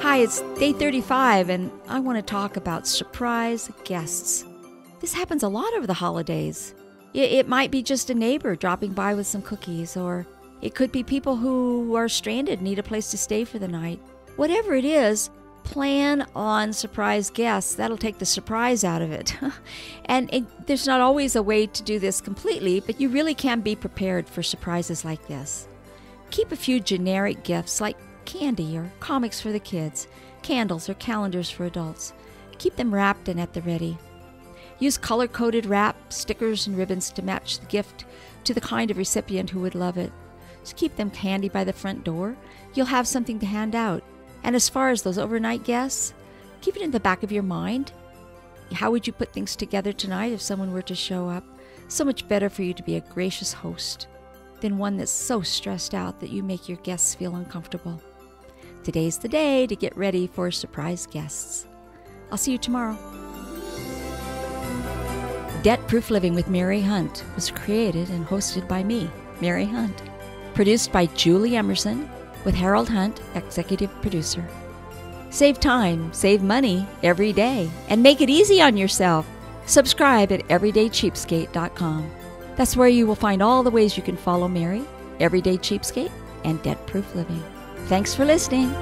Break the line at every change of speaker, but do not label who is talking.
Hi, it's day 35, and I want to talk about surprise guests. This happens a lot over the holidays. It, might be just a neighbor dropping by with some cookies, or it could be people who are stranded, need a place to stay for the night. Whatever it is, plan on surprise guests. That'll take the surprise out of it. and it, there's not always a way to do this completely, but you really can be prepared for surprises like this. Keep a few generic gifts like candy or comics for the kids, candles or calendars for adults. Keep them wrapped and at the ready. Use color coded wrap, stickers, and ribbons to match the gift to the kind of recipient who would love it. Just keep them handy by the front door. You'll have something to hand out. And as far as those overnight guests, keep it in the back of your mind. How would you put things together tonight if someone were to show up? So much better for you to be a gracious host than one that's so stressed out that you make your guests feel uncomfortable. Today's the day to get ready for surprise guests. I'll see you tomorrow. Debt Proof Living with Mary Hunt was created and hosted by me, Mary Hunt. Produced by Julie Emerson, with Harold Hunt, executive producer. Save time, save money every day, and make it easy on yourself. Subscribe at everydaycheapskate.com. That's where you will find all the ways you can follow Mary, Everyday Cheapskate, and Debt Proof Living. Thanks for listening.